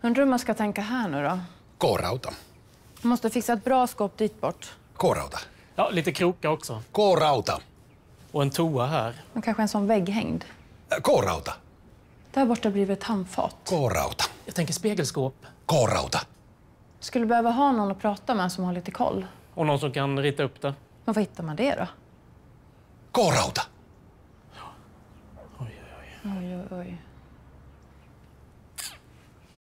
Undrar hur man ska tänka här nu då? K-rauta. Man måste fixa ett bra skåp dit bort. K-rauta. Ja, lite krokar också. K-rauta. Och en toa här. Och kanske en sån vägghängd. Eh, K-rauta. Där borta bredvid ett handfat. K-rauta. Jag tänker spegelskåp. K-rauta. Skulle behöva ha någon att prata med som har lite koll. Och någon som kan rita upp det. Men var hittar man det då? K-rauta. Oj, oj, oj.